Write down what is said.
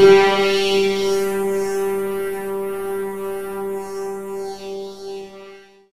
Yeah.